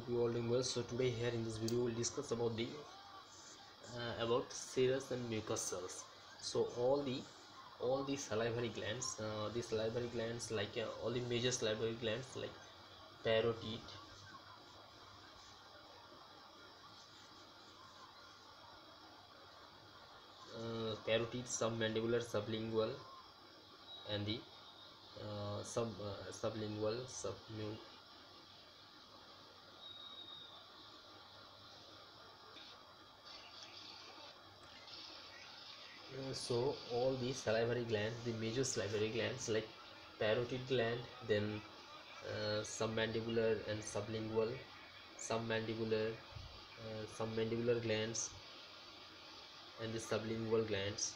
hope you all doing well. So today here in this video we'll discuss about the uh, about serous and mucous cells. So all the all the salivary glands uh, the salivary glands like uh, all the major salivary glands like parotid uh, parotid submandibular sublingual and the uh, sub uh, sublingual submu So all the salivary glands the major salivary glands like parotid gland then uh, submandibular and sublingual submandibular uh, submandibular glands and the sublingual glands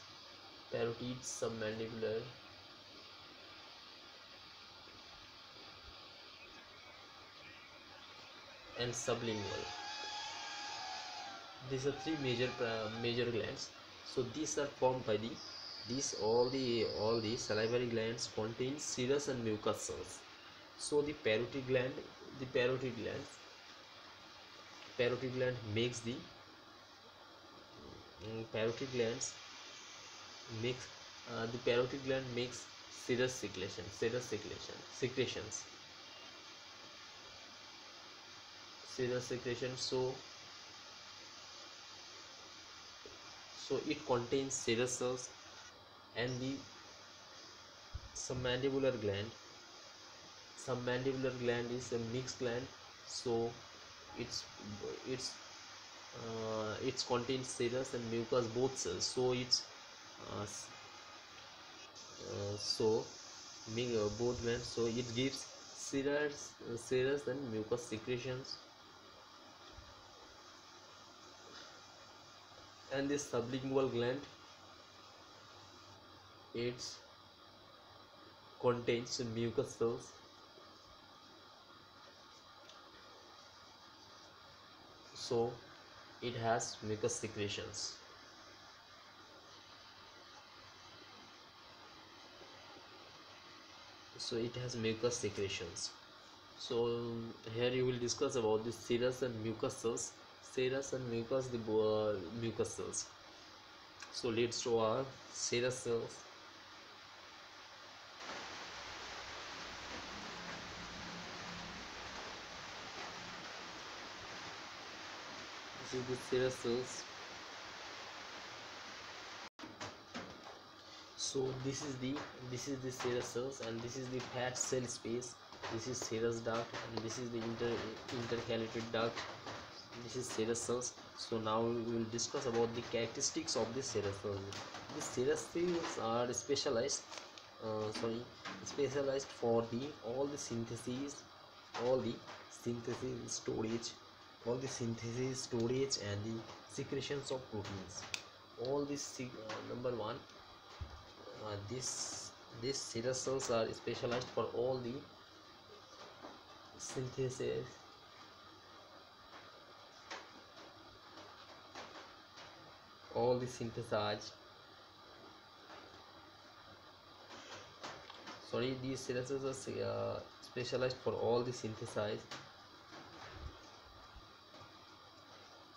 parotid submandibular and sublingual. These are three major uh, major glands so these are formed by the these all the all the salivary glands contain serous and mucous cells. So the parotid gland the parotid gland parotid gland makes the um, parotid glands makes uh, the parotid gland makes serous secretion serous secretion secretions. Serous secretion so so it contains serous cells and the submandibular gland. Submandibular gland is a mixed gland. So it's it's uh, it's contains serous and mucous both cells. So it's uh, uh, so uh, both glands. So it gives serous uh, serous and mucous secretions and this sublingual gland it contains mucous cells. So it has mucous secretions. So it has mucous secretions. So here you will discuss about the serous and mucous cells serous and mucous the uh, mucous cells. So let's draw our serous cells. This is the serous cells? So this is the this is the serous cells and this is the fat cell space. This is serous duct and this is the inter intercalated duct this is serous cells so now we will discuss about the characteristics of the cells the cells are specialized uh, sorry specialized for the all the synthesis all the synthesis storage all the synthesis storage and the secretions of proteins. All this uh, number one uh, this these serous cells are specialized for all the synthesis all the synthesized. Sorry these cells are uh, specialized for all the synthesized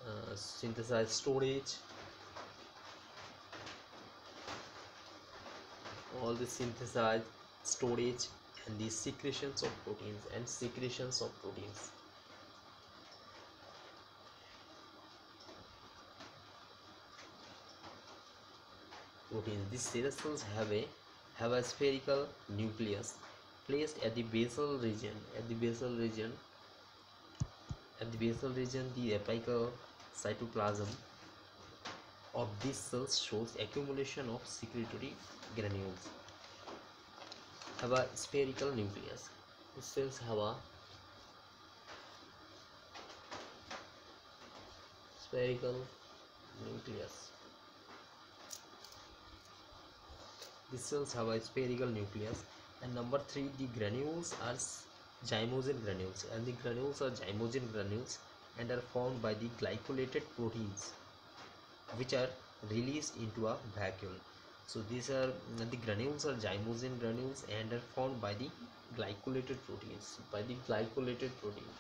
uh, synthesized storage. All the synthesized storage and the secretions of proteins and secretions of proteins proteins these cells have a have a spherical nucleus placed at the basal region. At the basal region at the basal region the apical cytoplasm of these cells shows accumulation of secretory granules. Have a spherical nucleus. These cells have a spherical nucleus these cells have a spherical nucleus and number three the granules are zymogen granules and the granules are zymogen granules and are formed by the glycolated proteins which are released into a vacuole so these are the granules are zymogen granules and are formed by the glycolated proteins by the glycolated protein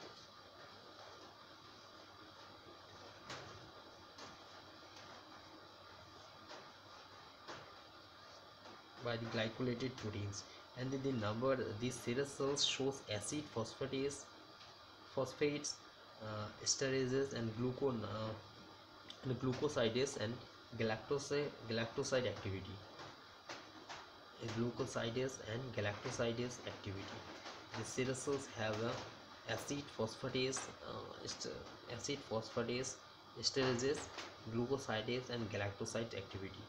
by the glycolated proteins. And the, number these serous cells shows acid phosphatase phosphates uh, esterases and glucon uh, and glucosidase and galactose galactoside activity. Glucosidase and galactosidase activity. The serous cells have a acid phosphatase uh, acid phosphatase esterases glucosidase and galactoside activity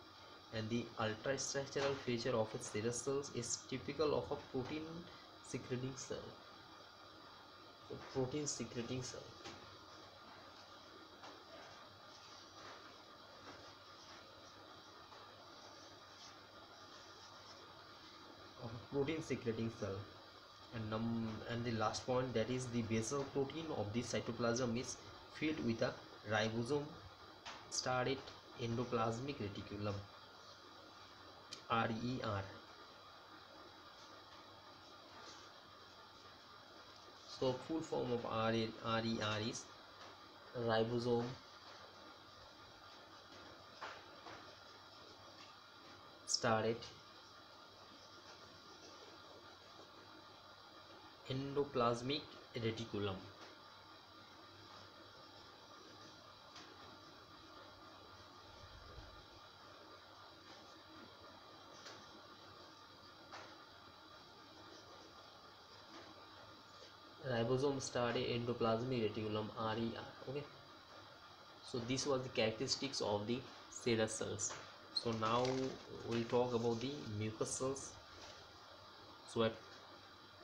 and the ultrastructural feature of its serous cells is typical of a protein secreting cell. So protein secreting cell. Protein secreting cell. And num and the last point that is the basal protein of the cytoplasm is filled with a ribosome studded endoplasmic reticulum RER so full form of RER is ribosome. Studded. Endoplasmic reticulum ribosome studded endoplasmic reticulum RER okay? So this was the characteristics of the serous cells. So now we'll talk about the mucous cells. So at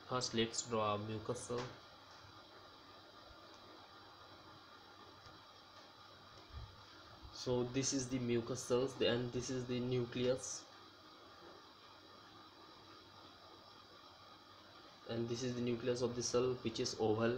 first let's draw a mucous cell. So this is the mucous cells and this is the nucleus and this is the nucleus of the cell which is oval